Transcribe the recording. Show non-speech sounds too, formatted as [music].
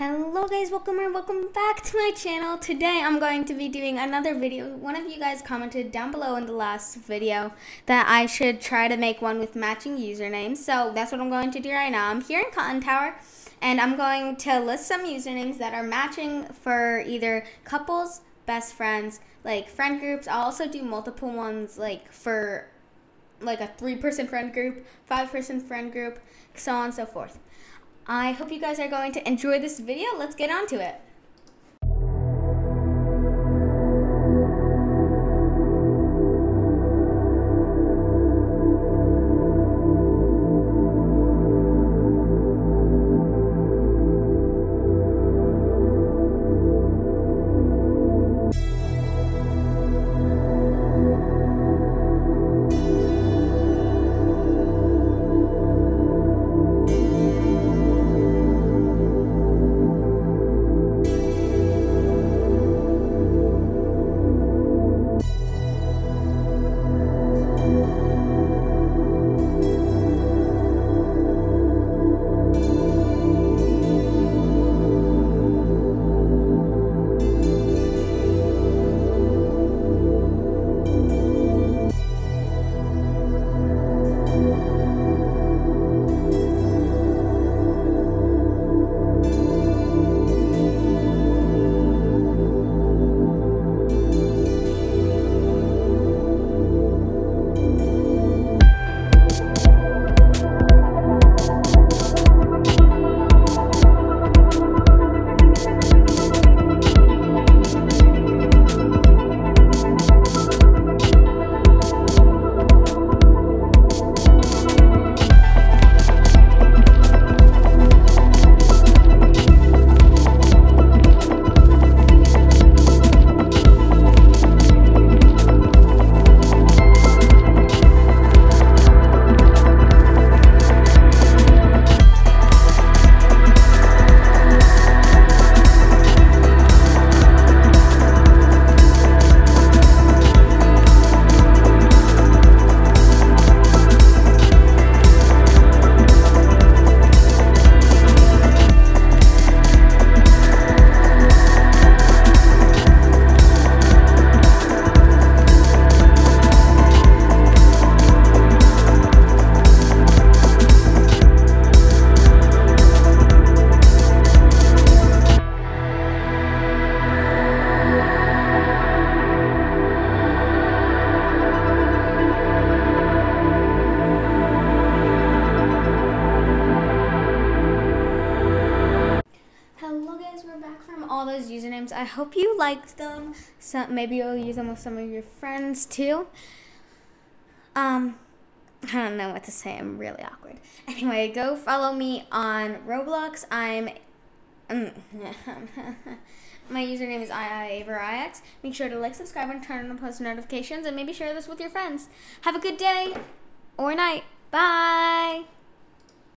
Hello guys, welcome or welcome back to my channel. Today I'm going to be doing another video. One of you guys commented down below in the last video that I should try to make one with matching usernames. So that's what I'm going to do right now. I'm here in Cotton Tower and I'm going to list some usernames that are matching for either couples, best friends, like friend groups. I'll also do multiple ones like for like a three person friend group, five person friend group, so on and so forth. I hope you guys are going to enjoy this video. Let's get on to it. Hello back from all those usernames. I hope you liked them. So maybe you'll use them with some of your friends too. Um, I don't know what to say. I'm really awkward. Anyway, go follow me on Roblox. I'm um, [laughs] my username is IIAverIX. Make sure to like, subscribe, and turn on post notifications, and maybe share this with your friends. Have a good day or night. Bye.